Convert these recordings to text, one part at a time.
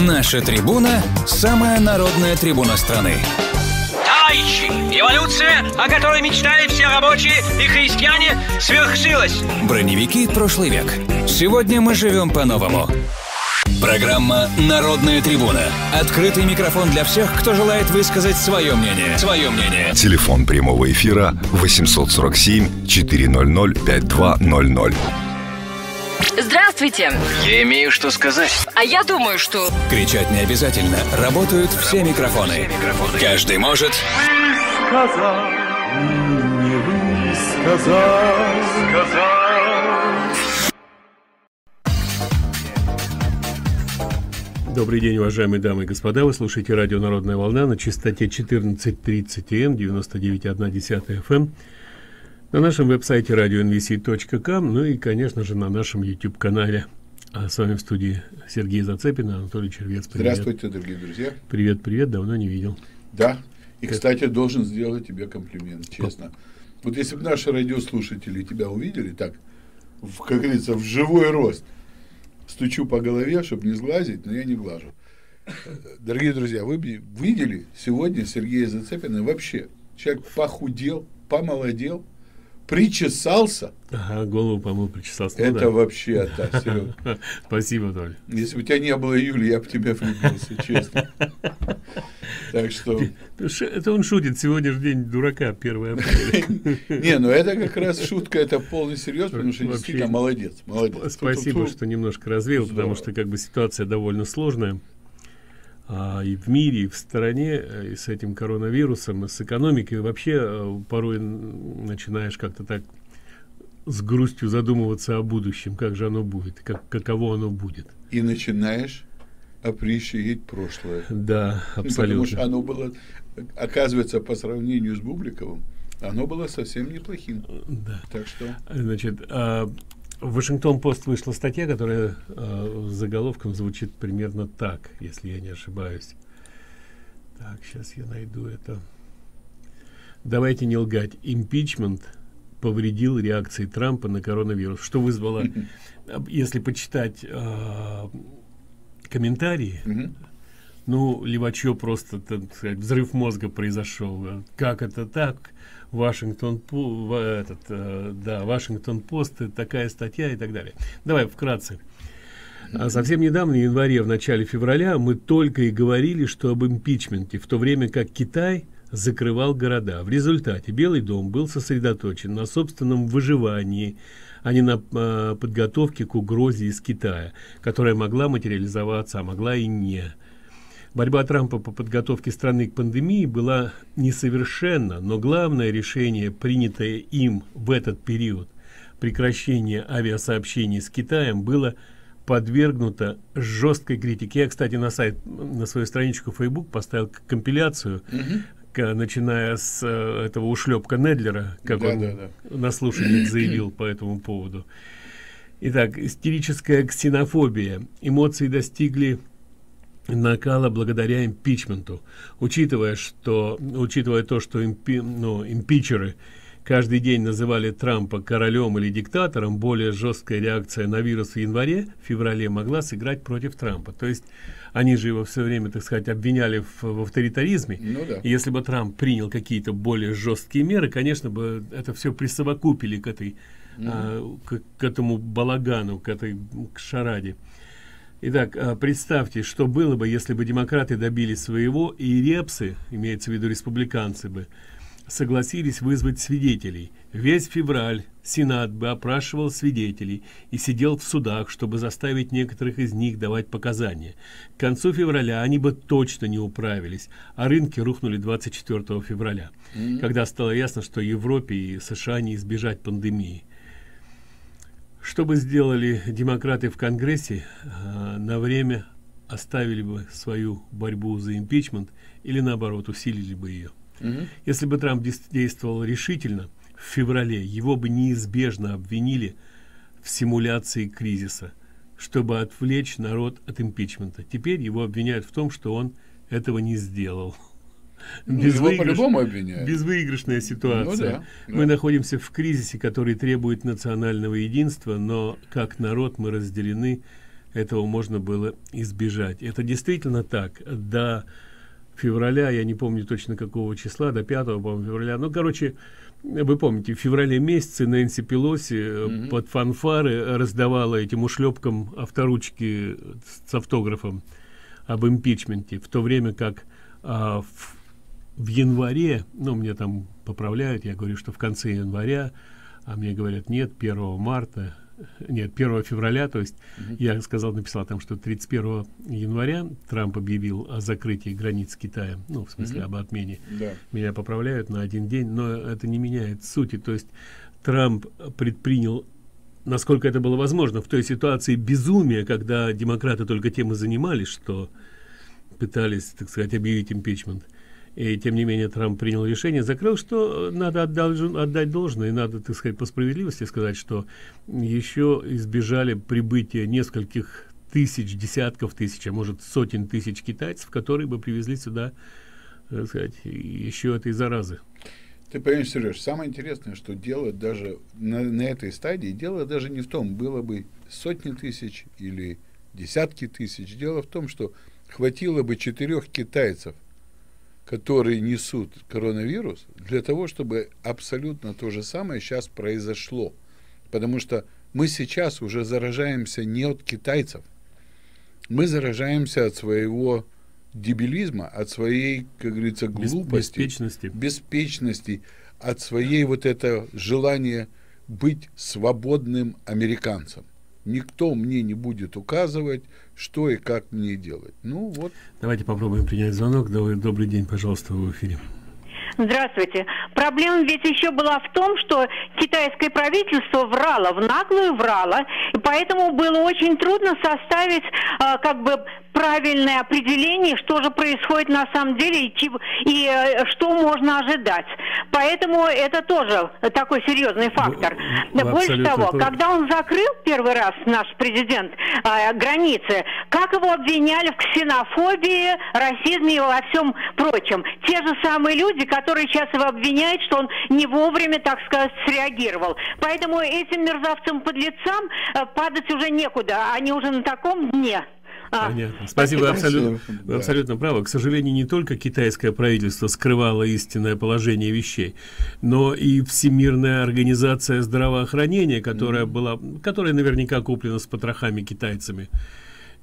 Наша трибуна – самая народная трибуна страны. Товарищи, эволюция, о которой мечтали все рабочие и христиане, свершилась. Броневики прошлый век. Сегодня мы живем по-новому. Программа «Народная трибуна». Открытый микрофон для всех, кто желает высказать свое мнение. Свое мнение. Телефон прямого эфира 847 400 5200. Здравствуйте. Я имею что сказать. А я думаю, что... Кричать не обязательно. Работают все микрофоны. Каждый может... сказал, не высказал, сказал. Добрый день, уважаемые дамы и господа. Вы слушаете радио «Народная волна» на частоте 14.30 М, 99,1 FM, на нашем веб-сайте radionvc.com, ну и, конечно же, на нашем YouTube-канале. А с вами в студии Сергей Зацепин, Анатолий Червец. Привет. Здравствуйте, дорогие друзья. Привет, привет, давно не видел. Да, и, кстати, должен сделать тебе комплимент, честно. Вот если бы наши радиослушатели тебя увидели так, в, как говорится, в живой рост, стучу по голове, чтобы не сглазить, но я не глажу. Дорогие друзья, вы видели сегодня Сергея Зацепина вообще? Человек похудел, помолодел, причесался. Ага, голову помыл, причесался. Это ну, да. вообще, Серега. Спасибо, Толь. Если бы у тебя не было Юли, я бы тебя влюбился, честно. Так что... Это он шутит, сегодня же день дурака, 1 апреля. Не, ну это как раз шутка, это полный серьез, потому что действительно молодец, молодец. Спасибо, что немножко развеял, потому что как бы ситуация довольно сложная а, и в мире, и в стране, э, и с этим коронавирусом, и с экономикой. Вообще э, порой начинаешь как-то так с грустью задумываться о будущем, как же оно будет, как, каково оно будет. И начинаешь апрещивать прошлое. Да, абсолютно. Потому что оно было, оказывается, по сравнению с Бубликовым, оно было совсем неплохим. Да. Так что... Значит, а, в Вашингтон Пост вышла статья, которая э, заголовком звучит примерно так, если я не ошибаюсь. Так, сейчас я найду это. Давайте не лгать. Импичмент повредил реакции Трампа на коронавирус, что вызвало, если почитать э, комментарии, ну, Левачо просто, так сказать, взрыв мозга произошел. Как это так? Вашингтон, этот, э, да, Вашингтон Пост, такая статья и так далее. Давай вкратце. А совсем недавно, в январе, в начале февраля, мы только и говорили, что об импичменте, в то время как Китай закрывал города. В результате Белый дом был сосредоточен на собственном выживании, а не на э, подготовке к угрозе из Китая, которая могла материализоваться, а могла и не. Борьба Трампа по подготовке страны к пандемии была несовершенна, но главное решение, принятое им в этот период, прекращение авиасообщений с Китаем, было подвергнуто жесткой критике. Я, кстати, на сайт, на свою страничку Facebook поставил компиляцию, угу. начиная с э, этого ушлепка Недлера, как да, он да, да. на слушании заявил по этому поводу. Итак, истерическая ксенофобия. Эмоции достигли накала благодаря импичменту. Учитывая, что, учитывая то, что импи, ну, импичеры каждый день называли Трампа королем или диктатором, более жесткая реакция на вирус в январе, феврале могла сыграть против Трампа. То есть они же его все время, так сказать, обвиняли в, в авторитаризме. Ну, да. И если бы Трамп принял какие-то более жесткие меры, конечно бы это все присовокупили к этой, mm а, к, к этому балагану, к этой к шараде. Итак, а, представьте, что было бы, если бы демократы добились своего, и репсы, имеется в виду республиканцы бы, согласились вызвать свидетелей. Весь февраль Сенат бы опрашивал свидетелей и сидел в судах, чтобы заставить некоторых из них давать показания. К концу февраля они бы точно не управились, а рынки рухнули 24 февраля, mm -hmm. когда стало ясно, что Европе и США не избежать пандемии. Что бы сделали демократы в Конгрессе, э, на время оставили бы свою борьбу за импичмент или наоборот усилили бы ее. Угу. Если бы Трамп действовал решительно, в феврале его бы неизбежно обвинили в симуляции кризиса, чтобы отвлечь народ от импичмента. Теперь его обвиняют в том, что он этого не сделал. Ну, по-любому обвиняют. Безвыигрышная ситуация. Ну, да, мы да. находимся в кризисе, который требует национального единства, но как народ мы разделены этого можно было избежать. Это действительно так. До февраля, я не помню точно какого числа, до 5 по февраля, ну, короче, вы помните, в феврале месяце Нэнси Пелоси mm -hmm. под фанфары раздавала этим ушлепкам авторучки с автографом об импичменте, в то время как а, в, в январе, ну, мне там поправляют, я говорю, что в конце января, а мне говорят, нет, 1 марта, нет, 1 февраля, то есть mm -hmm. я сказал, написал там, что 31 января Трамп объявил о закрытии границ Китая, ну, в смысле, mm -hmm. об отмене. Да. Меня поправляют на один день, но это не меняет сути, то есть Трамп предпринял насколько это было возможно в той ситуации безумия, когда демократы только тем и занимались, что пытались, так сказать, объявить импичмент и тем не менее Трамп принял решение, закрыл, что надо отдать, отдать должное, и надо, так сказать, по справедливости сказать, что еще избежали прибытия нескольких тысяч, десятков тысяч, а может сотен тысяч китайцев, которые бы привезли сюда, так сказать, еще этой заразы. Ты понимаешь, Сереж, самое интересное, что дело даже на, на этой стадии, дело даже не в том, было бы сотни тысяч или десятки тысяч. Дело в том, что хватило бы четырех китайцев, которые несут коронавирус, для того, чтобы абсолютно то же самое сейчас произошло. Потому что мы сейчас уже заражаемся не от китайцев, мы заражаемся от своего дебилизма, от своей, как говорится, глупости, беспечности, беспечности от своей вот это желания быть свободным американцем никто мне не будет указывать, что и как мне делать. Ну вот. Давайте попробуем принять звонок. Добрый день, пожалуйста, в эфире. Здравствуйте. Проблема ведь еще была в том, что китайское правительство врало, в наглую врало, и поэтому было очень трудно составить э, как бы правильное определение, что же происходит на самом деле и, и э, что можно ожидать. Поэтому это тоже такой серьезный фактор. Вы, вы Больше того, тоже. когда он закрыл первый раз наш президент э, границы, как его обвиняли в ксенофобии, расизме и во всем прочем. Те же самые люди, которые сейчас его обвиняют, что он не вовремя, так сказать, среагировал. Поэтому этим мерзавцам-подлецам э, падать уже некуда. Они уже на таком дне. А, Понятно. Спасибо, вы абсолютно, вы абсолютно правы. К сожалению, не только китайское правительство скрывало истинное положение вещей, но и Всемирная организация здравоохранения, которая mm -hmm. была, которая наверняка куплена с потрохами китайцами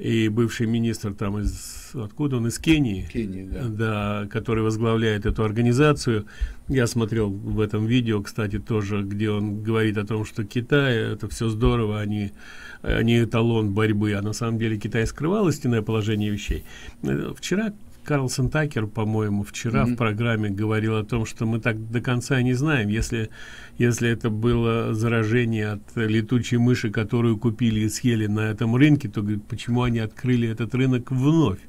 и бывший министр там из откуда он из Кении, Кении да. да, который возглавляет эту организацию. Я смотрел в этом видео, кстати, тоже, где он говорит о том, что Китай это все здорово, они они эталон борьбы, а на самом деле Китай скрывал истинное положение вещей. Вчера Карлсон Такер, по-моему, вчера mm -hmm. в программе говорил о том, что мы так до конца не знаем, если, если это было заражение от летучей мыши, которую купили и съели на этом рынке, то говорит, почему они открыли этот рынок вновь?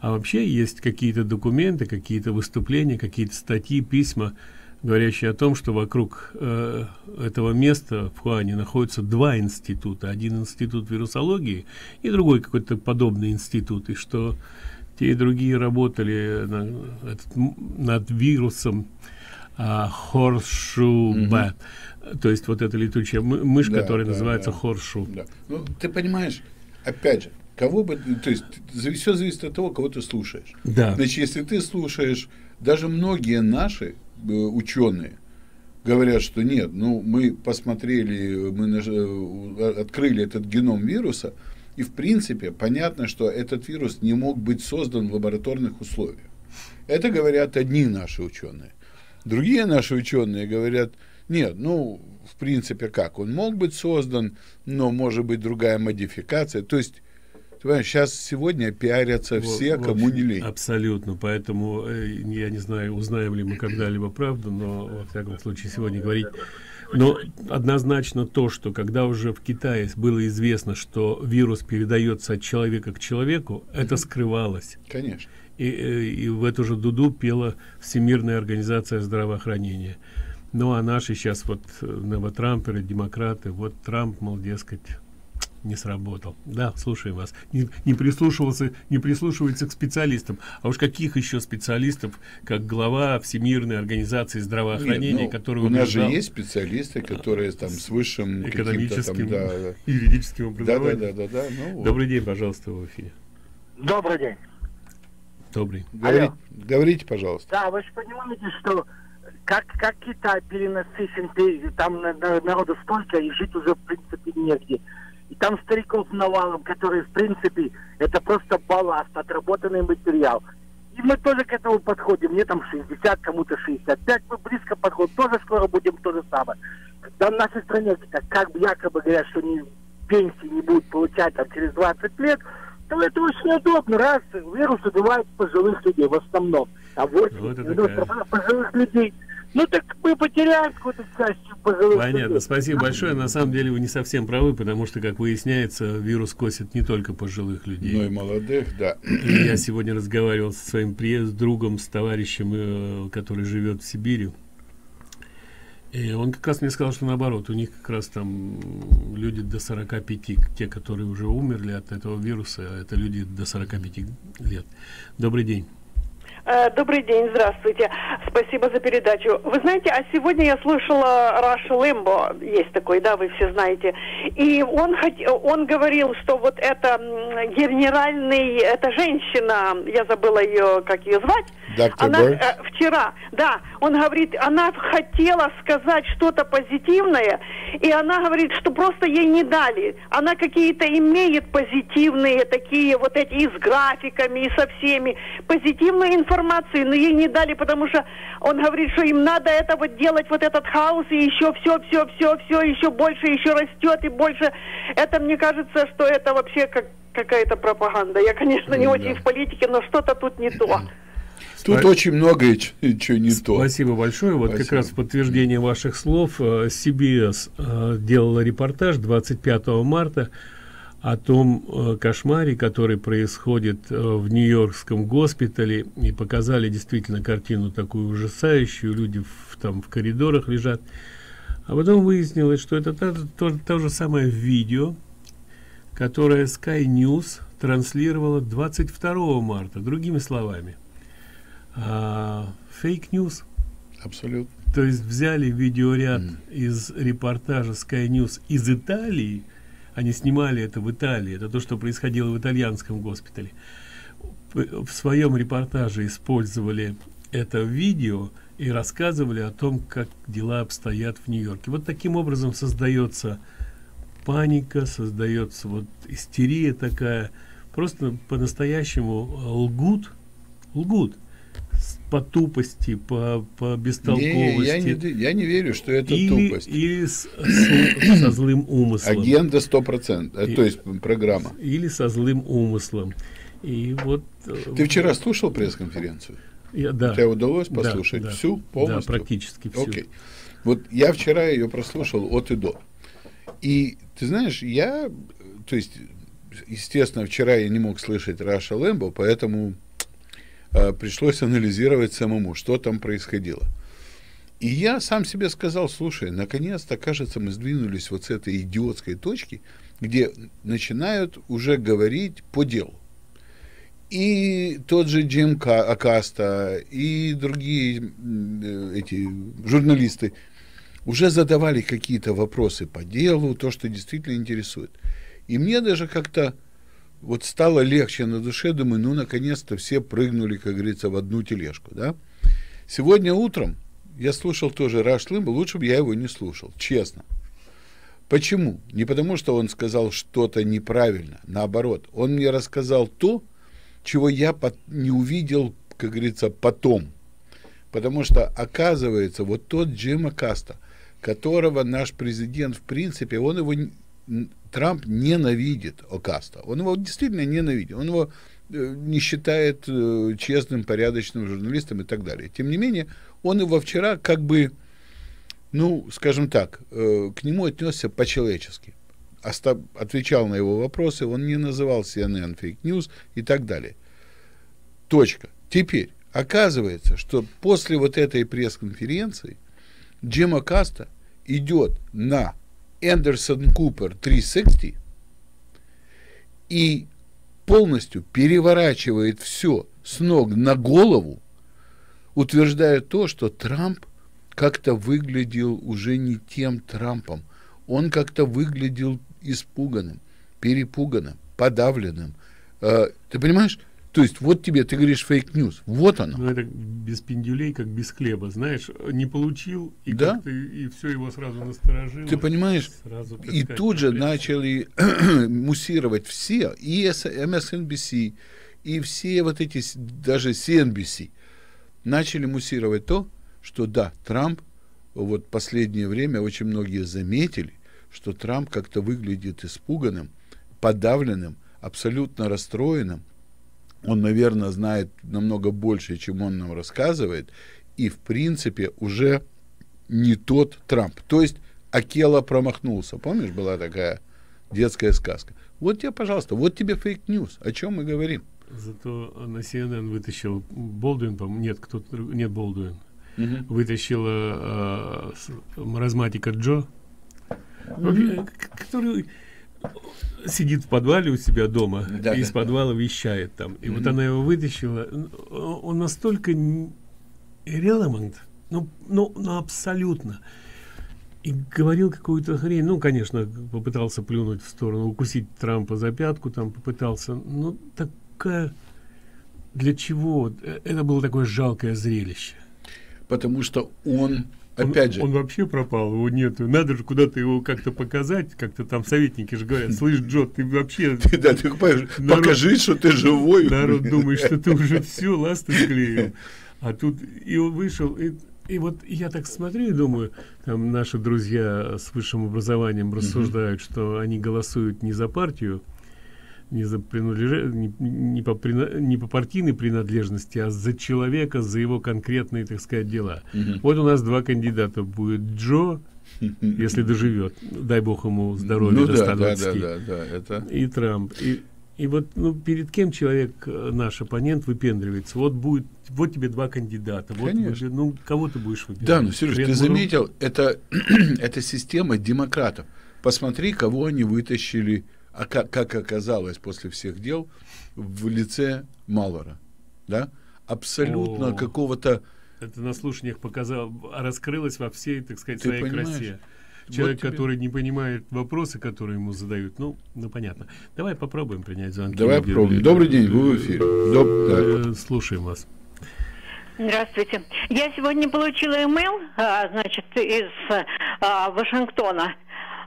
А вообще есть какие-то документы, какие-то выступления, какие-то статьи, письма, говорящие о том, что вокруг э, этого места в Хуане находятся два института. Один институт вирусологии и другой какой-то подобный институт. И что те и другие работали на, этот, над вирусом а, хоршу mm -hmm. то есть вот эта летучая мышь, да, которая да, называется да. хоршу. Да. Ну, ты понимаешь, опять же, кого бы, то есть все зависит от того, кого ты слушаешь. Да. Значит, если ты слушаешь, даже многие наши э, ученые говорят, что нет, ну мы посмотрели, мы э, открыли этот геном вируса, и в принципе понятно, что этот вирус не мог быть создан в лабораторных условиях. Это говорят одни наши ученые. Другие наши ученые говорят, нет, ну, в принципе, как? Он мог быть создан, но может быть другая модификация. То есть, понимаешь, сейчас сегодня пиарятся все, в, кому не лень. Абсолютно. Поэтому, э, я не знаю, узнаем ли мы когда-либо правду, но, во всяком случае, сегодня говорить но однозначно то, что когда уже в Китае было известно, что вирус передается от человека к человеку, это скрывалось. Конечно. И, э, и в эту же дуду пела Всемирная организация здравоохранения. Ну а наши сейчас вот э, новотрамперы, демократы, вот Трамп, мол, дескать, не сработал. Да, слушаем вас. Не, не прислушивался, не прислушивается к специалистам. А уж каких еще специалистов, как глава Всемирной организации здравоохранения, Нет, ну, который у нас же есть специалисты, которые там с высшим экономическим там, да, да. юридическим Да, да, образованием. да, да, да. Ну, вот. Добрый день, пожалуйста, в эфире. Добрый день. Добрый. Говорите, говорите, пожалуйста. Да, вы же понимаете, что как, как Китай перенасыщен, пе- там на- на- народу столько, и жить уже в принципе негде. И там стариков навалом, которые в принципе это просто балласт, отработанный материал. И мы тоже к этому подходим. Мне там 60, кому-то 65. Мы близко подходим. Тоже скоро будем то же самое. Когда в нашей стране так, как бы якобы говорят, что не, пенсии не будут получать там, через 20 лет, то это очень удобно. Раз вирус убивает пожилых людей в основном. А 8 Вот это 90% пожилых людей. Ну так мы потеряем какую-то часть пожилых Понятно, спасибо большое. На самом деле вы не совсем правы, потому что, как выясняется, вирус косит не только пожилых людей. Ну и молодых, да. И я сегодня разговаривал со своим приезд другом, с товарищем, э, который живет в Сибири. И он как раз мне сказал, что наоборот, у них как раз там люди до 45, те, которые уже умерли от этого вируса, это люди до 45 лет. Добрый день. Э, Добрый день, здравствуйте. Спасибо за передачу. Вы знаете, а сегодня я слушала Раша Лэмбо, есть такой, да, вы все знаете, и он, он говорил, что вот это генеральный, эта женщина, я забыла ее, как ее звать, Доктор она Бёрд? э, вчера, да, он говорит, она хотела сказать что-то позитивное, и она говорит, что просто ей не дали. Она какие-то имеет позитивные такие вот эти и с графиками, и со всеми позитивную информацию, но ей не дали, потому что он говорит, что им надо это вот делать, вот этот хаос, и еще все, все, все, все, еще больше, еще растет, и больше. Это мне кажется, что это вообще как какая-то пропаганда. Я, конечно, не Да. очень в политике, но что-то тут не то. Тут очень многое чего не то. Спасибо большое. Вот как Спасибо. раз в подтверждение ваших слов э, CBS э, делала репортаж 25 марта о том э, кошмаре, который происходит в Нью-Йоркском госпитале, и показали действительно картину такую ужасающую, люди в, там в коридорах лежат. А потом выяснилось, что это та- то, то же самое видео, которое Sky News транслировала 22 марта, другими словами. А, Fake news. Абсолютно. То есть взяли видеоряд из репортажа Sky News из Италии, они снимали это в Италии, это то, что происходило в итальянском госпитале. В своем репортаже использовали это видео и рассказывали о том, как дела обстоят в Нью-Йорке. Вот таким образом создается паника, создается вот истерия такая. Просто по-настоящему лгут, лгут по тупости, по, по Не, бестолковости. я, не, я не верю, что это или, тупость. или с- с- со злым умыслом. Агенда 100%, э, И- то есть программа. Или со злым умыслом. И вот... э, Ты вчера слушал пресс-конференцию? Я, да. Тебе удалось Да, послушать да. всю, полностью? Да, практически всю. Окей. Вот я вчера ее прослушал от и до. И ты знаешь, я, э, то есть, естественно, вчера я не мог слышать Раша Лэмбо, поэтому пришлось анализировать самому, что там происходило. И я сам себе сказал, слушай, наконец-то, кажется, мы сдвинулись вот с этой идиотской точки, где начинают уже говорить по делу. И тот же Джим Ка- Акаста, и другие э, эти журналисты уже задавали какие-то вопросы по делу, то, что действительно интересует. И мне даже как-то вот стало легче на душе, думаю, ну, наконец-то все прыгнули, как говорится, в одну тележку, да. Сегодня утром я слушал тоже Раш Лимба, лучше бы я его не слушал, честно. Почему? Не потому, что он сказал что-то неправильно, наоборот. Он мне рассказал то, чего я не увидел, как говорится, потом. Потому что, оказывается, вот тот Джима Каста, которого наш президент, в принципе, он его, Трамп ненавидит Окаста. Он его действительно ненавидит. Он его э, не считает э, честным, порядочным журналистом и так далее. Тем не менее, он его вчера как бы, ну, скажем так, э, к нему отнесся по-человечески. Отвечал на его вопросы, он не называл CNN fake news и так далее. Точка. Теперь, оказывается, что после вот этой пресс-конференции Джим Акоста идет на Anderson Cooper 360 и полностью переворачивает все с ног на голову, утверждая то, что Трамп как-то выглядел уже не тем Трампом. Он как-то выглядел испуганным, перепуганным, подавленным. Э, ты понимаешь? То есть вот тебе, ты говоришь fake news, вот оно. Ну, это без пендюлей, как без хлеба, знаешь, не получил, и, да? и все его сразу насторожило. Ты понимаешь, сразу, и сказать, тут же начали муссировать все, и MSNBC, и все вот эти, даже CNBC, начали муссировать то, что да, Трамп, вот последнее время очень многие заметили, что Трамп как-то выглядит испуганным, подавленным, абсолютно расстроенным, он, наверное, знает намного больше, чем он нам рассказывает, и, в принципе, уже не тот Трамп. То есть Акела промахнулся. Помнишь, была такая детская сказка? Вот тебе, пожалуйста, вот тебе fake news. О чем мы говорим? Зато на CNN вытащил Болдуин, по нет, кто-то, нет, Болдуин. Угу. Вытащил э, э, маразматика Джо, угу. который сидит в подвале у себя дома да, и из подвала вещает там. И mm-hmm. вот она его вытащила. Он настолько relevant, ну, ну, ну абсолютно. И говорил какую-то хрень. Ну, конечно, попытался плюнуть в сторону, укусить Трампа за пятку, там попытался. Ну, такая... Для чего? Э, это было такое жалкое зрелище. Потому что он Опять же. Он вообще пропал, его нету. Надо же куда-то его как-то показать, как-то там советники же говорят, слышь, Джо, ты вообще... Ты, да, ты покажи, что ты живой. Народ думает, что ты уже все, ласты склеил. А тут и он вышел, и, и вот я так смотрю и думаю, там наши друзья с высшим образованием рассуждают, что они голосуют не за партию, не, за принадлеж... не, не, по прина... не по партийной принадлежности, а за человека, за его конкретные, так сказать, дела. Угу. Вот у нас два кандидата будет Джо, если доживет, дай бог ему здоровья ну, 120, да, да, да, да, это... и Трамп. И, и вот ну, перед кем человек, э, наш оппонент, выпендривается? Вот будет, вот тебе два кандидата. Вот, Конечно. ну, кого ты будешь выпендривать? Да, ну, Сереж, ты заметил, это, это система демократов. Посмотри, кого они вытащили а как, как оказалось после всех дел, в лице Малвара, да, абсолютно какого-то... Это на слушаниях показал, раскрылось во всей, так сказать, Ты своей понимаешь? красе. Человек, вот тебе... который не понимает вопросы, которые ему задают, ну, ну понятно. Давай попробуем принять звонки. Давай попробуем. Добрый день, вы в эфире. Доб... Э, слушаем вас. Здравствуйте. Я сегодня получила имейл, а, значит, из а, Вашингтона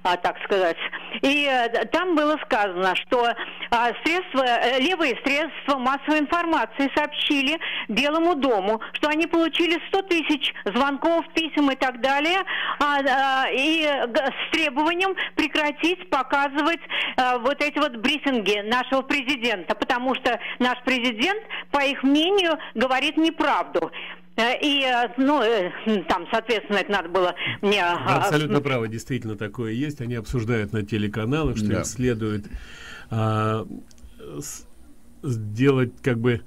а, так сказать. И а, там было сказано, что а, средства, э, левые средства массовой информации сообщили Белому дому, что они получили 100 тысяч звонков, писем и так далее, а, и с требованием прекратить показывать а, вот эти вот брифинги нашего президента, потому что наш президент, по их мнению, говорит неправду. Э, и, э, ну, э, там, соответственно, это надо было мне... А, абсолютно право, действительно такое есть. Они обсуждают на телеканалах, что да. им следует а, сделать как бы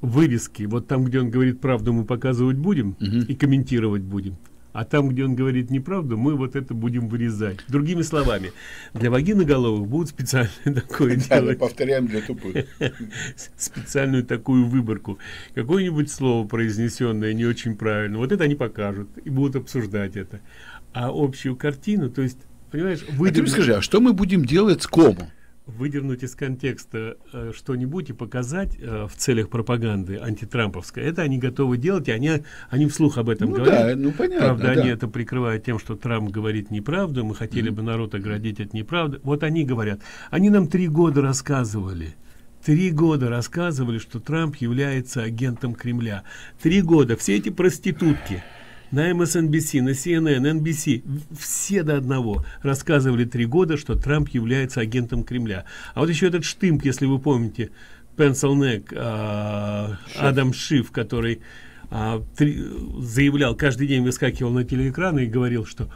вывески. Вот там, где он говорит правду, мы показывать будем угу. и комментировать будем. А там, где он говорит неправду, мы вот это будем вырезать. Другими словами, для вагиноголовых будут специально такое да, делать. повторяем для тупых. Специальную такую выборку. Какое-нибудь слово, произнесенное не очень правильно, вот это они покажут и будут обсуждать это. А общую картину, то есть, понимаешь... Выдернуть... А ты скажи, а что мы будем делать с кому? Выдернуть из контекста э, что-нибудь и показать э, в целях пропаганды антитрамповской, это они готовы делать, и они, они вслух об этом ну, говорят. Да, ну, понятно, Правда, да. они это прикрывают тем, что Трамп говорит неправду, мы хотели mm-hmm. бы народ оградить от неправды. Вот они говорят. Они нам три года рассказывали, Три года рассказывали, что Трамп является агентом Кремля. Три года. Все эти проститутки, на MSNBC, на CNN, NBC, все до одного рассказывали три года, что Трамп является агентом Кремля. А вот еще этот штымп, если вы помните, Пенсилнек, а, Адам Шиф, который а, три, заявлял, каждый день выскакивал на телеэкраны и говорил, что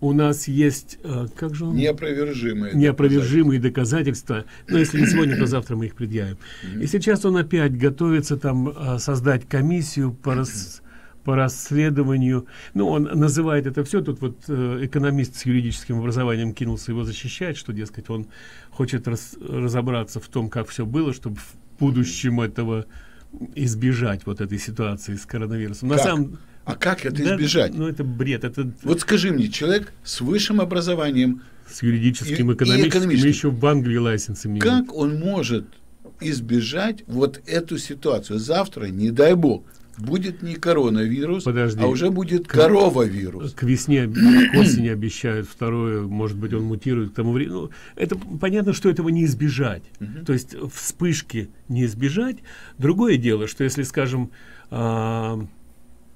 у нас есть, а, как же он? Неопровержимые. Неопровержимые доказательства. доказательства. Но если не сегодня, то завтра мы их предъявим. И сейчас он опять готовится там а, создать комиссию по... Рас по расследованию, ну, он называет это все, тут вот э, экономист с юридическим образованием кинулся его защищать, что, дескать, он хочет раз, разобраться в том, как все было, чтобы в будущем этого избежать вот этой ситуации с коронавирусом. Как? На самом А как это да, избежать? Ну, это бред, это Вот скажи мне, человек с высшим образованием, с юридическим, и- и экономическим, экономическим. еще в Англии лайсенс имеет. как он может избежать вот эту ситуацию? Завтра, не дай бог, будет не коронавирус, Подожди. а уже будет К- коровавирус. К весне, к осени обещают второе, может быть, он мутирует к тому времени. Ну, это понятно, что этого не избежать. То есть вспышки не избежать. Другое дело, что если, скажем, а,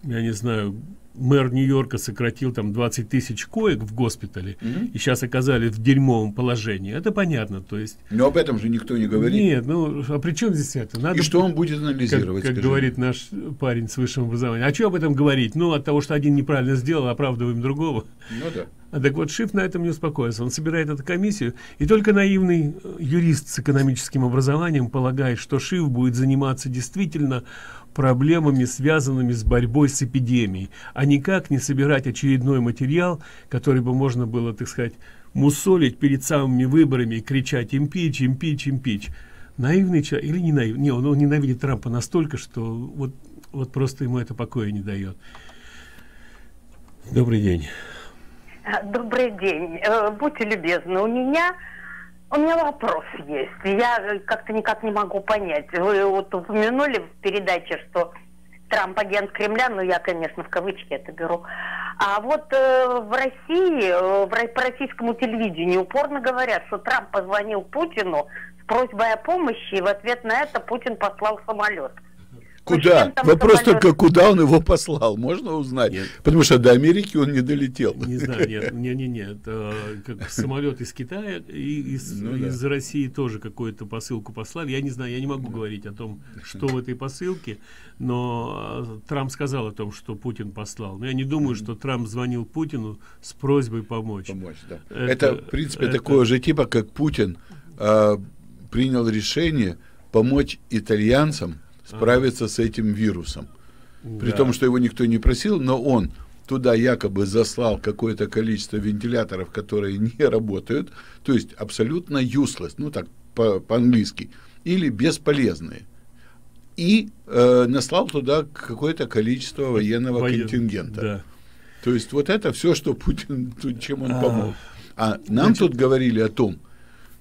я не знаю, мэр Нью-Йорка сократил там 20 тысяч коек в госпитале и сейчас оказались в дерьмовом положении, это понятно. То есть Но об этом же никто не говорит. нет, ну а при чем здесь это? Надо И что он будет как, анализировать? как скажи говорит наш парень с высшим образованием. А что об этом говорить? Ну, от того, что один неправильно сделал, оправдываем другого. Ну да. А так вот, Шиф на этом не успокоится. Он собирает эту комиссию, и только наивный э, юрист с экономическим образованием полагает, что Шиф будет заниматься действительно проблемами, связанными с борьбой с эпидемией, а никак не собирать очередной материал, который бы можно было, так сказать, мусолить перед самыми выборами и кричать «импич, импич, импич». Наивный человек, или не наивный, не, он, он ненавидит Трампа настолько, что вот, вот просто ему это покоя не дает. Добрый день. Добрый день. Э, Будьте любезны, у меня у меня вопрос есть. Я как-то никак не могу понять. Вы вот упомянули в передаче, что Трамп агент Кремля, ну я, конечно, в кавычки это беру. А вот э, в России, э, в, по российскому телевидению упорно говорят, что Трамп позвонил Путину с просьбой о помощи, и в ответ на это Путин послал самолет. Куда? Вопрос самолет? только, куда он его послал, можно узнать? Нет. Потому что до Америки он не долетел. Не знаю, нет, не, не, нет. э, Как самолет из Китая и из, Ну да. из России тоже какую-то посылку послали. Я не знаю, я не могу говорить о том, что в этой посылке, но э, Трамп сказал о том, что Путин послал. Но я не думаю, что Трамп звонил Путину с просьбой помочь. Помочь, да. Это- Это, в принципе, это- такого же типа, как Путин а, принял решение помочь итальянцам справиться с этим вирусом. При Да. том, что его никто не просил, но он туда якобы заслал какое-то количество вентиляторов, которые не работают, то есть абсолютно useless, ну так по- по-английски, или бесполезные. И э, наслал туда какое-то количество военного Воен- контингента. Да. То есть вот это все, что Путин, чем он А, помог. А нам тут говорили о том,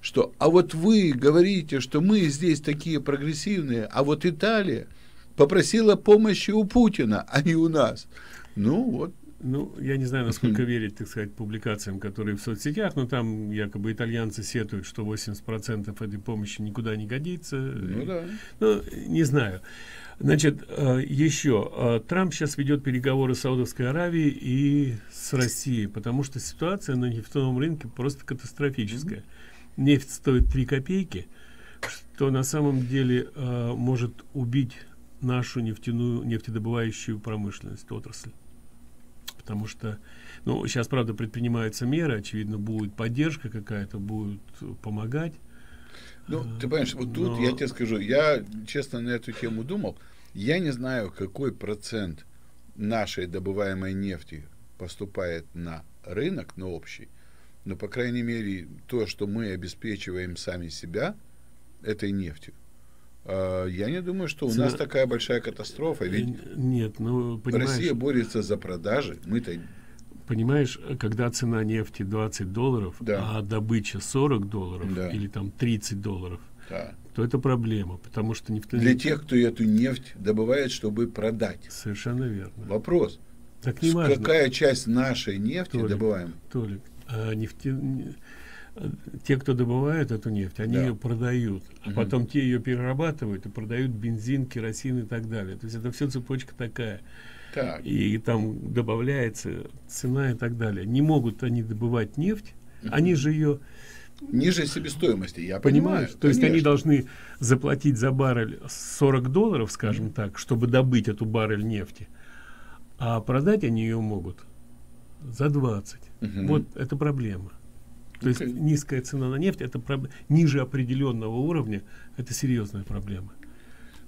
что, а вот вы говорите, что мы здесь такие прогрессивные, а вот Италия попросила помощи у Путина, а не у нас. Ну вот, Ну, я не знаю, насколько верить, так сказать, публикациям, которые в соцсетях, но там якобы итальянцы сетуют, что 80% этой помощи никуда не годится. ну да. Ну, не знаю. Значит, э, еще. э, Трамп сейчас ведет переговоры с Саудовской Аравией и с Россией, потому что ситуация на нефтяном рынке просто катастрофическая. Нефть стоит 3 копейки, что на самом деле э, может убить нашу нефтяную, нефтедобывающую промышленность, отрасль. Потому что, ну, сейчас, правда, предпринимаются меры, очевидно, будет поддержка какая-то, будет э, помогать. Ну, ты понимаешь, вот тут Но- я тебе скажу, я честно на эту тему думал, я не знаю, какой процент нашей добываемой нефти поступает на рынок, на общий, но, по крайней мере, то, что мы обеспечиваем сами себя этой нефтью, а, я не думаю, что у Цена- нас такая большая катастрофа, ведь Нет, ну, понимаешь, Россия борется за продажи, мы-то понимаешь, когда цена нефти 20 долларов, Да. а добыча 40 долларов Да. или там 30 долларов, да. то это проблема, потому что нефтяные... для тех, кто эту нефть добывает, чтобы продать. Совершенно верно. Вопрос, Так не важно, какая часть нашей нефти Толик. добываем? Толик, а нефте- не- а, те, кто добывает эту нефть, они Да. ее продают, а Мгм. потом те ее перерабатывают и продают бензин, керосин и так далее. То есть это все цепочка такая. Так. И там добавляется цена и так далее. Не могут они добывать нефть, они же ее Ниже себестоимости, я Понимаешь? понимаю. То есть они должны заплатить за баррель 40 долларов, скажем так, чтобы добыть эту баррель нефти. А продать они ее могут за 20. Мгм. Вот это проблема. То есть Окей. низкая цена на нефть, это проб- ниже определенного уровня, это серьезная проблема.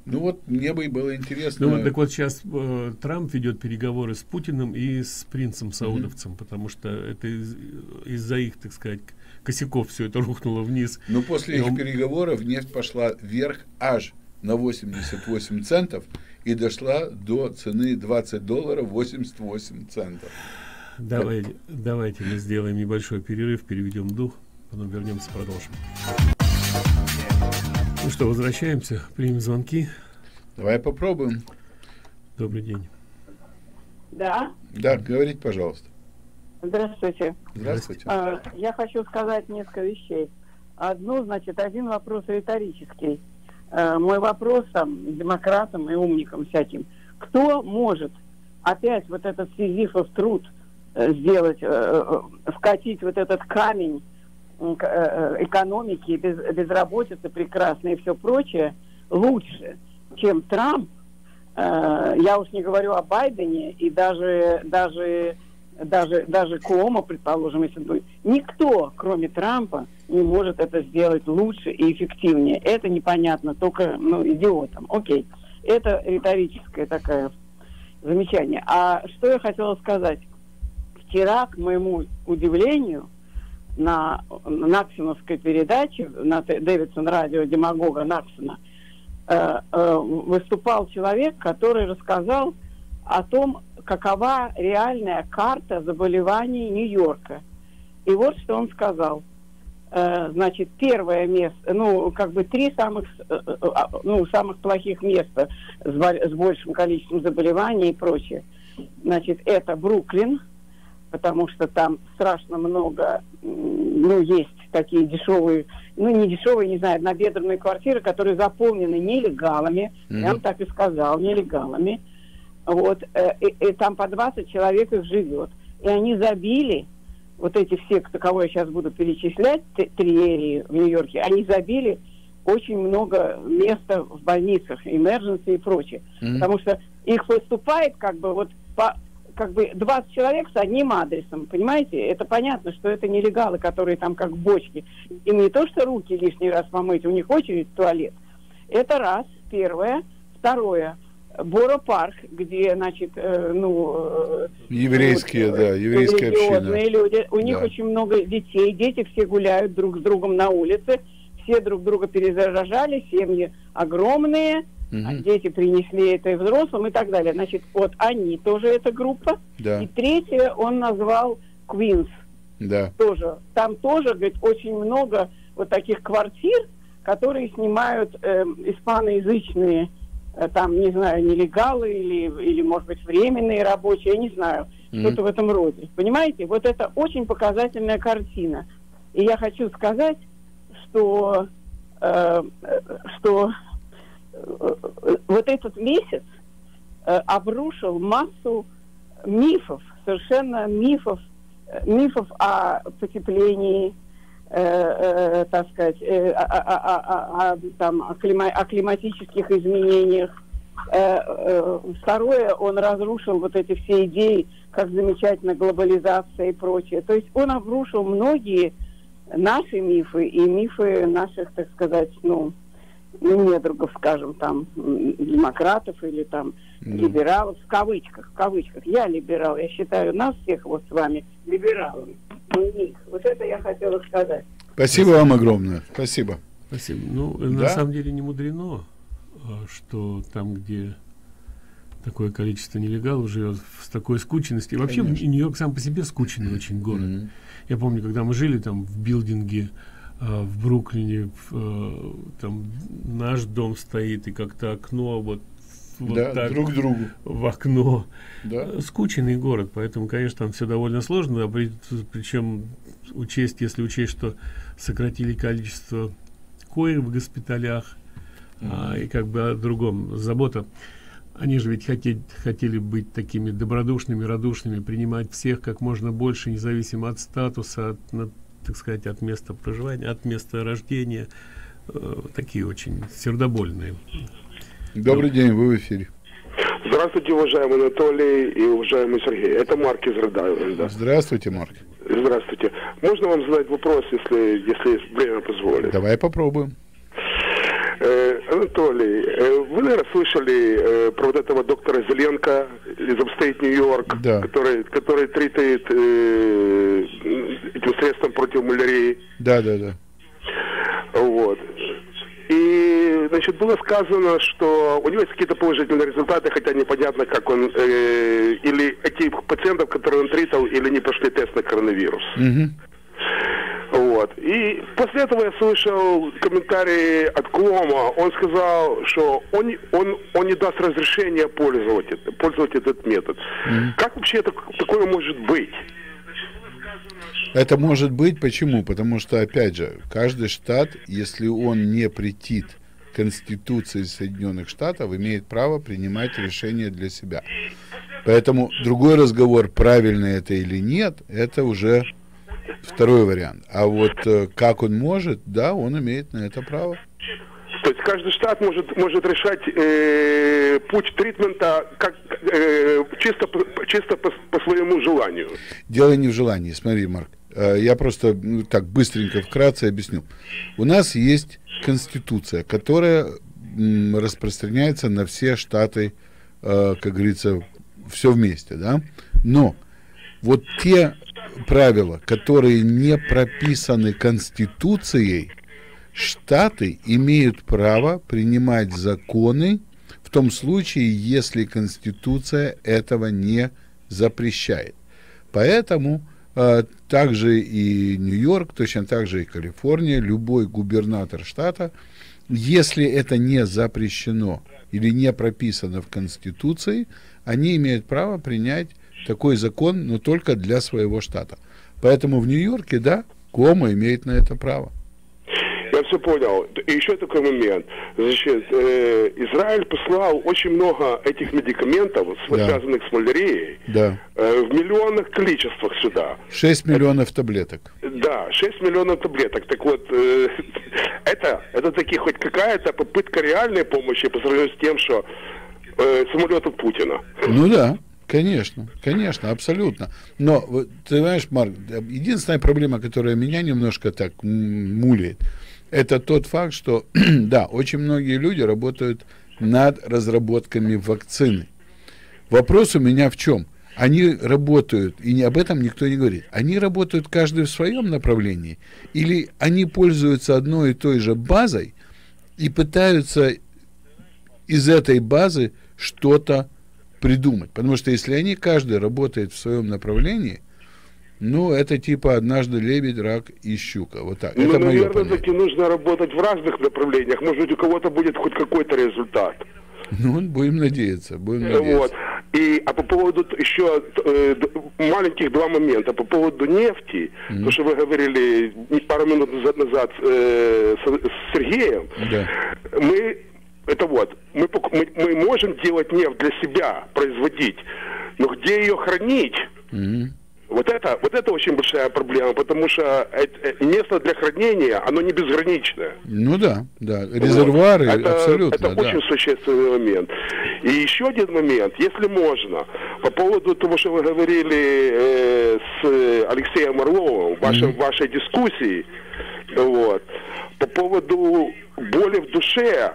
Ну вот мне бы было интересно. Ну вот так вот сейчас э, Трамп ведет переговоры с Путиным и с принцем Саудовцем, mm-hmm. потому что это из, из-за их, так сказать, косяков все это рухнуло вниз. Но после их он... переговоров нефть пошла вверх аж на 88 центов и дошла до цены 20 долларов 88 центов. Давайте, давайте мы сделаем небольшой перерыв, переведем дух, потом вернемся, продолжим. Ну что, возвращаемся, примем звонки. Давай попробуем. Добрый день. Да. Да, говорите, пожалуйста. Здравствуйте. Здравствуйте. А, я хочу сказать несколько вещей. Одно, значит, один вопрос риторический. А, мой вопрос там, демократам и умникам всяким. Кто может опять вот этот сизифов труд сделать, э, э, вкатить вот этот камень экономики, без, безработицы прекрасной и все прочее лучше, чем Трамп, я уж не говорю о Байдене и даже, даже даже, даже Кома, предположим, если бы, никто, кроме Трампа, не может это сделать лучше и эффективнее. Это непонятно только ну, идиотам. Окей. Это риторическое такое замечание. А что я хотела сказать? Вчера, к моему удивлению, на Наксоновской передаче, на Дэвидсон радио демагога Наксона, э, э, выступал человек, который рассказал о том, какова реальная карта заболеваний Нью-Йорка. И вот что он сказал. Э, значит, первое место, ну, как бы три самых, э, э, а, ну, самых плохих места с, с большим количеством заболеваний и прочее. Значит, это Бруклин, потому что там страшно много, ну, есть такие дешевые, ну, не дешевые, не знаю, набедренные квартиры, которые заполнены нелегалами, mm-hmm. я вам так и сказал, нелегалами. Вот, э, и, и там по 20 человек их живет. И они забили, вот эти все, кого я сейчас буду перечислять, три эрии в Нью-Йорке, они забили очень много места в больницах, emergency и прочее. Mm-hmm. Потому что их поступает как бы вот по, как бы 20 человек с одним адресом, понимаете? Это понятно, что это нелегалы, которые там как бочки. Им не то, что руки лишний раз помыть, у них очередь в туалет. Это раз, первое. Второе, Бора Парк, где, значит, э, ну... Э, еврейские, вот, да, еврейская община. люди. У них да. очень много детей, дети все гуляют друг с другом на улице, все друг друга перезаражали, семьи огромные, угу. дети принесли это и взрослым и так далее. Значит, вот они тоже эта группа. Да. И третье он назвал Квинс. Да. Тоже. Там тоже, говорит, очень много вот таких квартир, которые снимают э, испаноязычные Э, там, не знаю, нелегалы или, или может быть, временные рабочие, я не знаю, mm-hmm. что-то в этом роде. Понимаете, вот это очень показательная картина. И я хочу сказать, что, э, что э, вот этот месяц э, обрушил массу мифов, совершенно мифов, э, мифов о потеплении, Э, э, так сказать, э, о, климатических изменениях. Э, э, второе, он разрушил вот эти все идеи, как замечательно глобализация и прочее. То есть он обрушил многие наши мифы и мифы наших, так сказать, ну, ну, недругов, скажем, там, демократов или там mm. либералов, в кавычках, в кавычках. Я либерал, я считаю нас всех вот с вами либералами них. Вот это я хотела сказать. Спасибо вам огромное. Спасибо. Спасибо. Ну, да? на самом деле не мудрено, а, что там, где такое количество нелегалов живет с такой скученностью. Вообще Нью-Йорк сам по себе скучный очень город. Mm-hmm. Я помню, когда мы жили там в билдинге э, в Бруклине, э, там наш дом стоит, и как-то окно вот вот да, так друг другу в окно. Да. Скученный город, поэтому, конечно, там все довольно сложно, а при, причем учесть, если учесть, что сократили количество коек в госпиталях, mm-hmm. а, и как бы о другом забота. Они же ведь хотели, хотели быть такими добродушными, радушными, принимать всех как можно больше, независимо от статуса, от, на, так сказать, от места проживания, от места рождения. Э, такие очень сердобольные. Добрый день, вы в эфире. Здравствуйте, уважаемый Анатолий и уважаемый Сергей. Это Марк из Рыдайленда. Здравствуйте, Марк. Здравствуйте. Можно вам задать вопрос, если, если время позволит? Давай попробуем. Э, Анатолий, э, вы, наверное, слышали э, про вот этого доктора Зеленко из Upstate Нью-Йорк, Да. который, который тритает э, этим средством против малярии. Да, да, да. Вот. И, значит, было сказано, что у него есть какие-то положительные результаты, хотя непонятно, как он, э, или этих пациентов, которые он тритал, или не прошли тест на коронавирус. Мгм. Вот. И после этого я слышал комментарии от Клома. Он сказал, что он, он, он не даст разрешения пользовать, пользовать этот метод. Как вообще это, такое может быть? Это может быть почему? Потому что, опять же, каждый штат, если он не претит Конституции Соединенных Штатов, имеет право принимать решения для себя. Поэтому другой разговор, правильно это или нет, это уже второй вариант. А вот э, как он может, да, он имеет на это право. То есть каждый штат может, может решать э, путь тритмента как, э, чисто, чисто по, по своему желанию. Дело не в желании. Смотри, Марк, э, я просто ну, так быстренько, вкратце объясню. У нас есть Конституция, которая м, распространяется на все штаты, э, как говорится, все вместе, да? Но вот те правила, которые не прописаны Конституцией, штаты имеют право принимать законы в том случае, если Конституция этого не запрещает. Поэтому э, также и Нью-Йорк, точно так же и Калифорния, любой губернатор штата, если это не запрещено или не прописано в Конституции, они имеют право принять такой закон, но только для своего штата. Поэтому в Нью-Йорке, да, Кома имеет на это право. Я все понял. И еще такой момент. Значит, э, Израиль послал очень много этих медикаментов, Да. связанных с малярией, Да. э, в миллионных количествах сюда. 6 миллионов таблеток. Да, 6 миллионов таблеток. Так вот, э, это, это таки хоть какая-то попытка реальной помощи по сравнению с тем, что э, самолет от Путина. Ну да, конечно, конечно, абсолютно. Но вот, ты знаешь, Марк, единственная проблема, которая меня немножко так мулит, это тот факт, что, да, очень многие люди работают над разработками вакцины. Вопрос у меня в чем? Они работают, и об этом никто не говорит, они работают каждый в своем направлении, или они пользуются одной и той же базой и пытаются из этой базы что-то придумать. Потому что если они каждый работает в своем направлении, ну, это типа однажды лебедь, рак и щука. Вот так. Ну, это наверное, таки нужно работать в разных направлениях. Может быть, у кого-то будет хоть какой-то результат. Ну, будем надеяться, будем Э, надеяться. Вот. И, а по поводу еще э, маленьких два момента. По поводу нефти, то, что вы говорили пару минут назад, назад э, с, с Сергеем, Да. мы это вот, мы, мы, мы можем делать нефть для себя, производить, но где ее хранить? Мгм. Вот это, вот это очень большая проблема, потому что э- место для хранения, оно не безграничное. Ну да, да. Резервуары, Вот. Это, абсолютно, это да. очень существенный момент. И еще один момент, если можно, по поводу того, что вы говорили э, с Алексеем Орловым в вашем- в вашей дискуссии, вот, по поводу боли в душе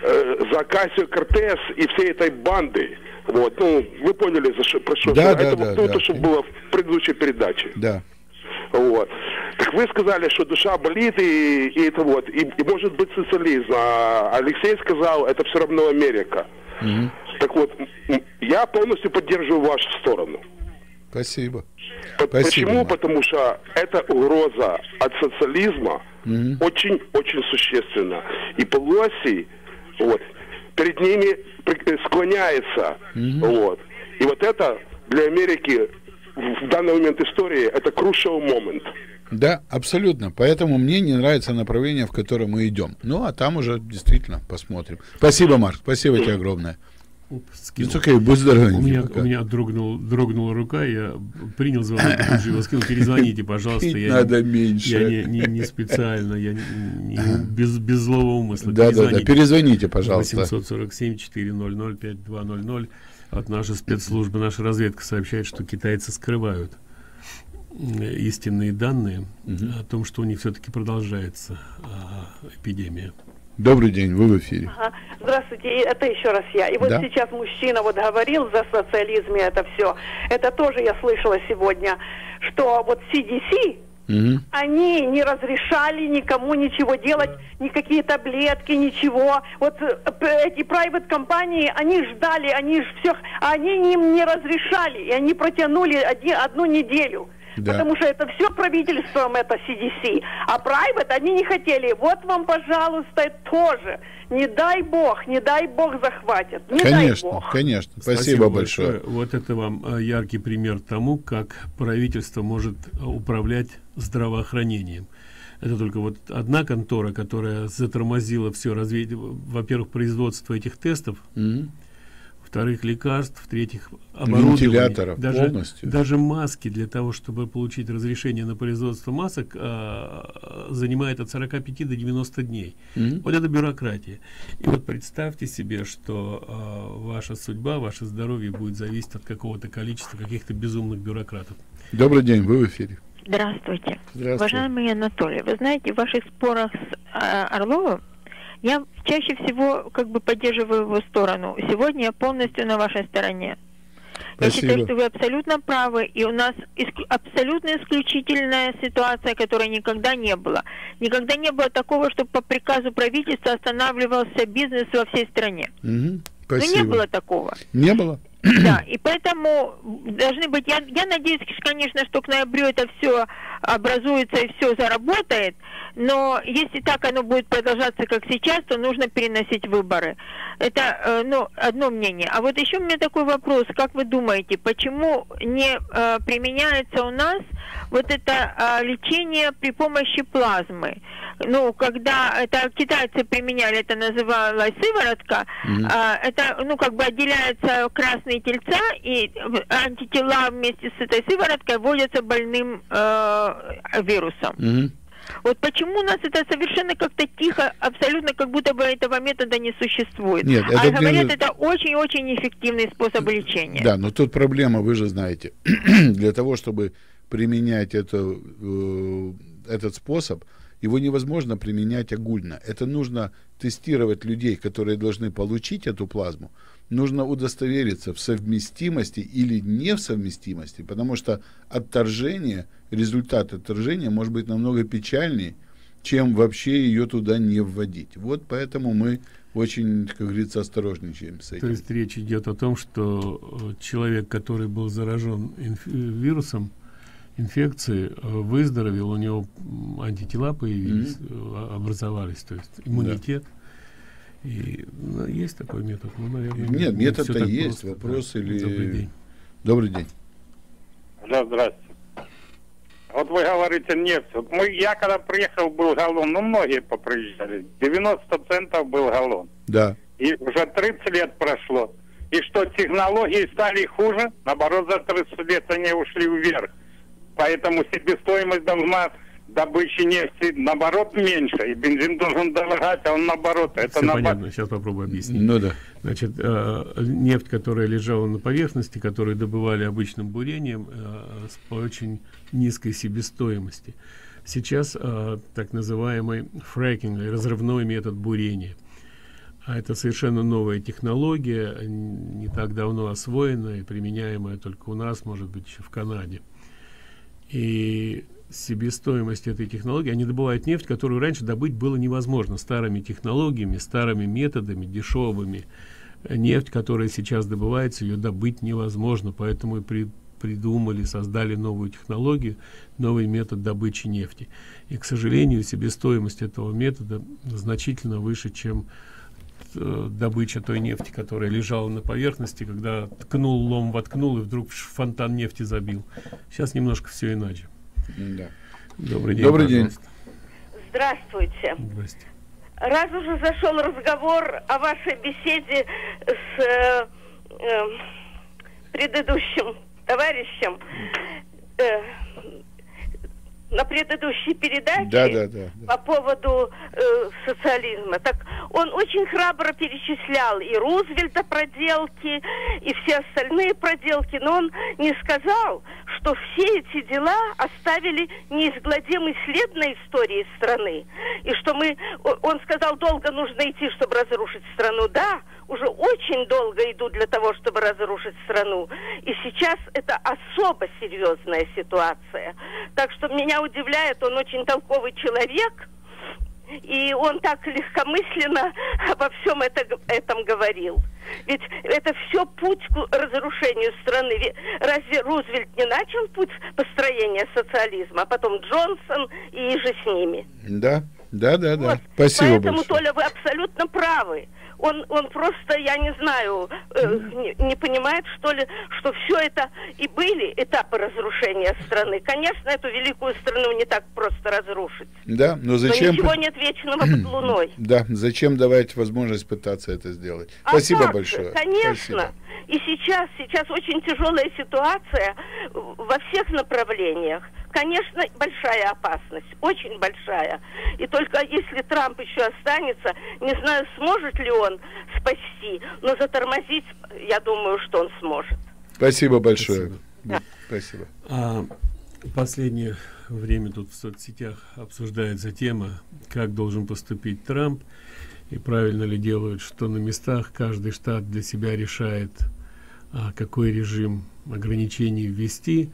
э, за Кассио Кортес и всей этой банды. Вот, ну, вы поняли, за что, про что Да, да, это да, вот то, да. что было в предыдущей передаче. Да. Вот. Так вы сказали, что душа болит, и, и это вот, и, и может быть социализм. А Алексей сказал, это все равно Америка. Мгм. Так вот, я полностью поддерживаю вашу сторону. Спасибо. П- Спасибо, Почему? Потому что эта угроза от социализма Мгм. очень-очень существенна. И Пелоси, вот, перед ними э, склоняется. Вот. И вот это для Америки в данный момент истории это crucial moment. Да, абсолютно. Поэтому мне не нравится направление, в котором мы идем. Ну, а там уже действительно посмотрим. Спасибо, Марк. Спасибо тебе огромное. Скинул. It's okay, будь здоров. У меня, пока. у меня дрогнул, дрогнула рука, я принял звонок, тут же его скинул. Перезвоните, пожалуйста. Пить я надо не, меньше. Я не, не, не специально, я не, не- без, без злого умысла. Да, да, да. Перезвоните, пожалуйста. 847 400 5200. Вот наша разведка сообщает, что китайцы скрывают э, истинные данные о том, что у них все-таки продолжается а, эпидемия. Добрый день, вы в эфире. Ага. Здравствуйте, это еще раз я. И вот Да. сейчас мужчина вот говорил за социализм и это все. Это тоже я слышала сегодня, что вот CDC, Мгм. они не разрешали никому ничего делать, никакие таблетки, ничего. Вот э, эти private компании, они ждали, они всех, а они им не разрешали, и они протянули оди- одну неделю. Да. Потому что это все правительством, это CDC. А private они не хотели. Вот вам, пожалуйста, тоже. Не дай бог, не дай бог захватят. Не дай Конечно, бог. конечно. Спасибо, большое. Вот это вам э, яркий пример тому, как правительство может э, управлять здравоохранением. Это только вот одна контора, которая затормозила все развитие, во-первых, производство этих тестов, Мгм. Во-вторых, лекарств, в-третьих, оборудование. Даже, полностью. Даже маски для того, чтобы получить разрешение на производство масок, а, занимает от 45 до 90 дней. Мгм. Вот это бюрократия. И вот представьте себе, что а, ваша судьба, ваше здоровье будет зависеть от какого-то количества каких-то безумных бюрократов. Добрый день, вы в эфире. Здравствуйте. Здравствуйте. Уважаемый Анатолий, вы знаете, в ваших спорах с а, Орловым я чаще всего как бы поддерживаю его сторону. Сегодня я полностью на вашей стороне. Я Спасибо. считаю, что вы абсолютно правы, и у нас иск- абсолютно исключительная ситуация, которой никогда не было. Никогда не было такого, чтобы по приказу правительства останавливался бизнес во всей стране. Мгм. Ну, не было такого. Не было? Да, и поэтому должны быть, я, я надеюсь, конечно, что к ноябрю это все образуется и все заработает, но если так оно будет продолжаться, как сейчас, то нужно переносить выборы. Это, э, ну, одно мнение. А вот еще у меня такой вопрос, как вы думаете, почему не э, применяется у нас вот это а, лечение при помощи плазмы? Ну, когда это китайцы применяли, это называлось сыворотка, Мгм. а, это, ну, как бы отделяются красные тельца, и антитела вместе с этой сывороткой вводятся больным э, вирусом. Мгм. Вот почему у нас это совершенно как-то тихо, абсолютно как будто бы этого метода не существует. Нет, а это говорят, дело- это очень-очень эффективный способ лечения. Да, но тут проблема, вы же знаете, для того, чтобы применять это, э, этот способ, его невозможно применять огульно. Это нужно тестировать людей, которые должны получить эту плазму. Нужно удостовериться в совместимости или не в совместимости, потому что отторжение, результат отторжения может быть намного печальнее, чем вообще ее туда не вводить. Вот поэтому мы очень, как говорится, осторожничаем с этим. То есть речь идет о том, что э, человек, который был заражен инф- э, вирусом инфекции, э, выздоровел, у него антитела появились, э, образовались, то есть иммунитет. И ну, есть такой метод, ну, наверное, Нет, не метод-то есть. просто, Вопрос да. или... Добрый день. Добрый день. Да, здрасте. Вот вы говорите нефть. Вот мы, я когда приехал, был галлон, ну многие поприезжали, 90 центов был галлон. Да. И уже 30 лет прошло. И что, технологии стали хуже? Наоборот, за 30 лет они ушли вверх. Поэтому себестоимость должна добычи нефти, наоборот, меньше. И бензин должен дорогать, а он наоборот. Это Всё наоборот. понятно, сейчас попробую объяснить. Ну да. Значит, э, нефть, которая лежала на поверхности, которую добывали обычным бурением э, с по очень низкой себестоимости. Сейчас э, так называемый фрекинг, или разрывной метод бурения. А это совершенно новая технология, не так давно освоенная и применяемая только у нас, может быть, еще в Канаде. И себестоимость этой технологии, они добывают нефть, которую раньше добыть было невозможно старыми технологиями, старыми методами, дешевыми. Э, Нефть, которая сейчас добывается, ее добыть невозможно, поэтому и при- придумали, создали новую технологию, новый метод добычи нефти. И, к сожалению, себестоимость этого метода значительно выше, чем э, добыча той нефти, которая лежала на поверхности, когда ткнул, лом воткнул и вдруг фонтан нефти забил. Сейчас немножко все иначе. Да. Добрый день. Добрый день. Здравствуйте. Здрасте. Раз уже зашел разговор о вашей беседе с э, э, предыдущим товарищем э, на предыдущей передаче Да, да, да. по поводу э, социализма. Так он очень храбро перечислял и Рузвельта проделки, и все остальные проделки, но он не сказал, что все эти дела оставили неизгладимый след на истории страны. И что мы, он сказал, долго нужно идти, чтобы разрушить страну. Да, уже очень долго идут для того, чтобы разрушить страну. И сейчас это особо серьезная ситуация. Так что меня удивляет, он очень толковый человек, и он так легкомысленно обо всем это, этом говорил. Ведь это все путь к разрушению страны. Разве Рузвельт не начал путь построения социализма, а потом Джонсон и же с ними? Да, да, да, да. Вот. Спасибо Поэтому, большое. Толя, вы абсолютно правы он, он просто, я не знаю, э, не, не понимает, что ли, что все это и были этапы разрушения страны. Конечно, эту великую страну не так просто разрушить. Да, но зачем... Но ничего нет вечного под луной. Да, зачем давать возможность пытаться это сделать? А Спасибо как большое. Конечно. Спасибо. И сейчас, сейчас очень тяжелая ситуация во всех направлениях. Конечно, большая опасность, очень большая. И только если Трамп еще останется, не знаю, сможет ли он спасти, но затормозить, я думаю, что он сможет. Спасибо большое. Да. Спасибо. А, последнее время тут в соцсетях обсуждается тема, как должен поступить Трамп и правильно ли делают, что на местах каждый штат для себя решает, а, какой режим ограничений ввести.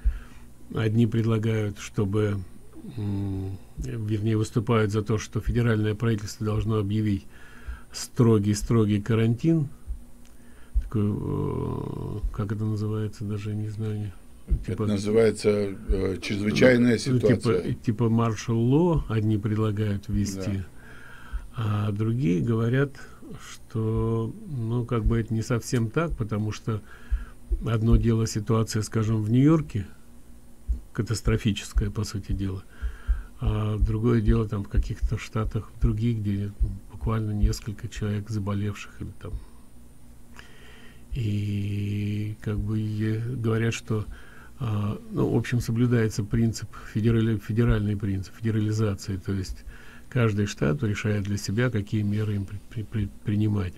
Одни предлагают, чтобы, вернее, выступают за то, что федеральное правительство должно объявить строгий-строгий карантин. Такой, э, как это называется, даже не знаю. Типа, это называется э, чрезвычайная ситуация. Типа, типа маршал-ло одни предлагают ввести, да. а другие говорят, что, ну, как бы это не совсем так, потому что одно дело ситуация, скажем, в Нью-Йорке, катастрофическая, по сути дела, а другое дело там в каких-то штатах других, где буквально несколько человек заболевших или там и как бы говорят, что а, ну, в общем, соблюдается принцип, федерали, федеральный принцип, федерализации, то есть каждый штат решает для себя, какие меры им при, при, при, принимать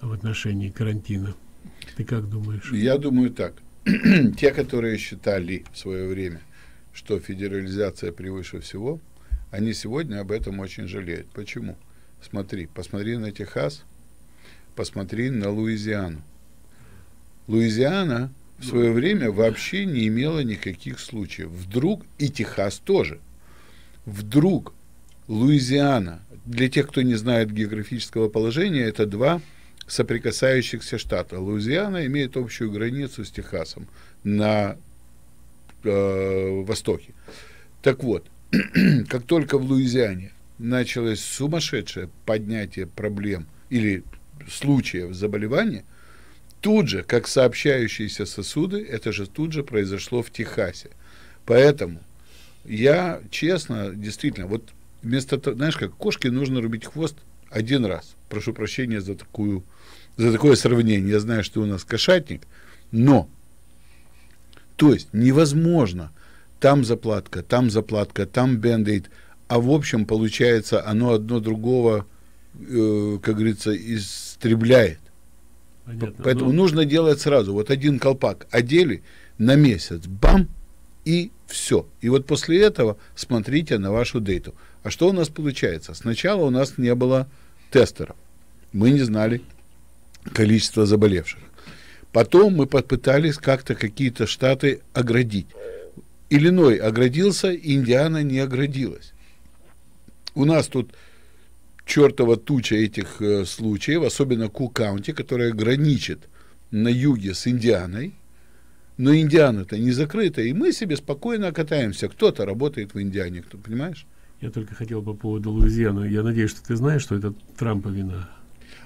в отношении карантина. Ты как думаешь? Я думаю так. Те, которые считали в свое время, что федерализация превыше всего, они сегодня об этом очень жалеют. Почему? Смотри, посмотри на Техас, посмотри на Луизиану. Луизиана в свое время вообще не имела никаких случаев. Вдруг, и Техас тоже, вдруг Луизиана, для тех, кто не знает географического положения, это два соприкасающихся штата. Луизиана имеет общую границу с Техасом на э, востоке. Так вот, как только в Луизиане началось сумасшедшее поднятие проблем или случаев заболевания, тут же, как сообщающиеся сосуды, это же тут же произошло в Техасе. Поэтому я честно, действительно, вот вместо того, знаешь, как кошке нужно рубить хвост один раз. Прошу прощения за такую, за такое сравнение. Я знаю, что у нас кошатник, но, то есть невозможно там заплатка, там заплатка, там бендейт, а в общем получается оно одно другого, э, как говорится, истребляет. Понятно, Поэтому но... нужно делать сразу. Вот один колпак одели на месяц, бам, и все. И вот после этого смотрите на вашу дейту. А что у нас получается? Сначала у нас не было тестеров. Мы не знали количество заболевших. Потом мы попытались как-то какие-то штаты оградить. Иллиной оградился, Индиана не оградилась. У нас тут чертова туча этих э, случаев, особенно Ку-Каунти, которая граничит на юге с Индианой, но Индиана-то не закрыта, и мы себе спокойно катаемся. Кто-то работает в Индиане, кто, понимаешь? Я только хотел по поводу Луизианы. Я надеюсь, что ты знаешь, что это Трампа вина.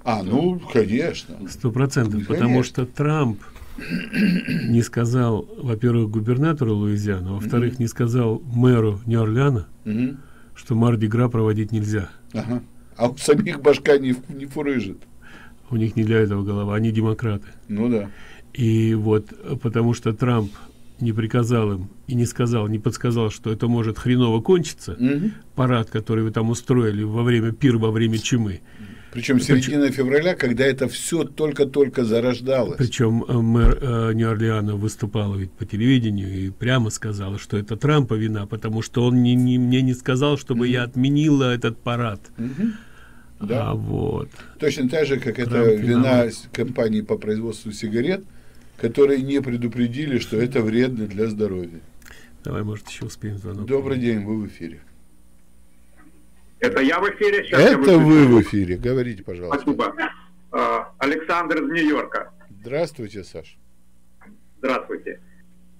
А, ну, конечно. Сто процентов, потому что Трамп не сказал, во-первых, губернатору Луизианы, во-вторых, не сказал мэру Нью-Орлеана, mm-hmm. Что Марди-Гра проводить нельзя. Ага. А у самих башка не, не фурыжит. У них не для этого голова, они демократы. Ну да. И вот потому что Трамп не приказал им и не сказал, не подсказал, что это может хреново кончиться, угу. парад, который вы там устроили во время пир, во время чумы. Причем середина февраля, когда это все только-только зарождалось. Причем э, мэр э, Нью-Орлеана выступала ведь по телевидению и прямо сказала, что это Трампа вина, потому что он не, не, мне не сказал, чтобы mm -hmm. я отменила этот парад. Mm -hmm. Да. А, вот. Точно так же, как Трамп это вина компании по производству сигарет, которые не предупредили, что это вредно для здоровья. Давай, может, еще успеем звонок. Добрый день, вы в эфире. Это я в эфире? Сейчас Это вы в эфире. Говорите, пожалуйста. Спасибо. А, Александр из Нью-Йорка. Здравствуйте, Саш. Здравствуйте.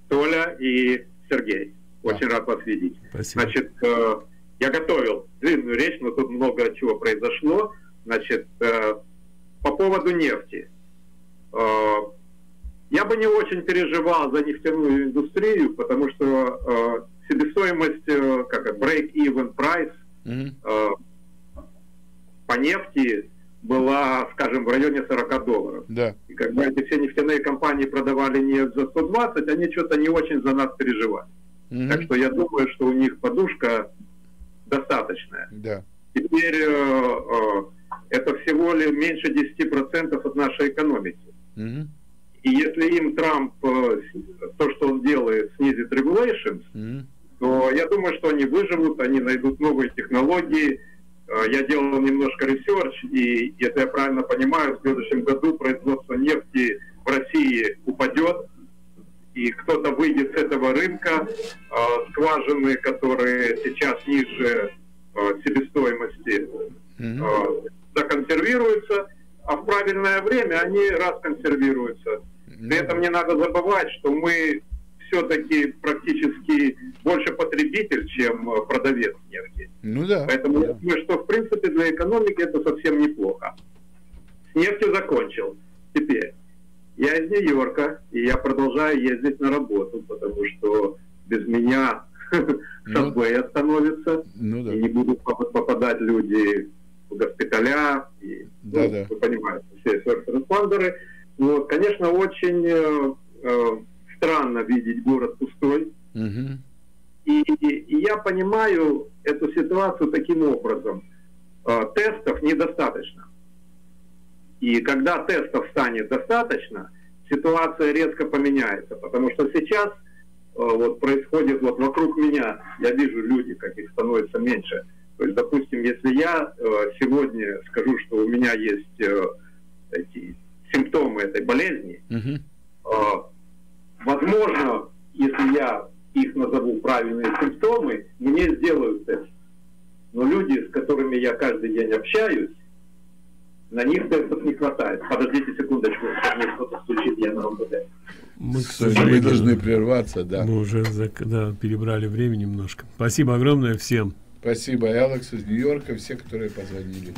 Толя и Сергей. Очень да. рад вас видеть. Спасибо. Значит, э, я готовил длинную речь, но тут много чего произошло. Значит, э, по поводу нефти. Э, я бы не очень переживал за нефтяную индустрию, потому что себестоимость, как break-even price – Э, по нефти была, скажем, в районе 40 долларов. Да. И когда эти все нефтяные компании продавали нефть за 120, они что-то не очень за нас переживали. мм Так что я думаю, что у них подушка достаточная. Да. Теперь э, э, это всего лишь меньше 10% от нашей экономики. мм И если им Трамп, э, то, что он делает, снизит regulations, мм то я думаю, что они выживут, они найдут новые технологии. Э, я делал немножко research, и если я правильно понимаю, в следующем году производство нефти в России упадет, и кто-то выйдет с этого рынка, э, скважины, которые сейчас ниже э, себестоимости, законсервируются, а в правильное время они расконсервируются. При этом не надо забывать, что мы все-таки практически больше потребитель, чем э, продавец нефти. Ну да. Поэтому да. я думаю, что в принципе для экономики это совсем неплохо. С нефтью закончил. Теперь. Я из Нью-Йорка, и я продолжаю ездить на работу, потому что без меня ну, остановится, ну, да. и не будут попадать люди в госпиталя, и, да, ну, да. вы понимаете, все first responder ы. Вот, конечно, очень э, э, странно видеть город пустой. Угу. И, и, и я понимаю эту ситуацию таким образом. Э, тестов недостаточно. И когда тестов станет достаточно, ситуация резко поменяется. Потому что сейчас э, вот происходит вот вокруг меня, я вижу люди, как их становится меньше. То есть, допустим, если я э, сегодня скажу, что у меня есть э, эти симптомы этой болезни, угу. э, возможно, если я их назову правильные симптомы, мне сделают тест. Но люди, с которыми я каждый день общаюсь, на них тестов не хватает. Подождите секундочку, мне что-то стучит, я на РОБД. Мы, мы должны прерваться, да. Мы уже да, перебрали время немножко. Спасибо огромное всем. Спасибо, Алекс из Нью-Йорка, все, которые позвонили.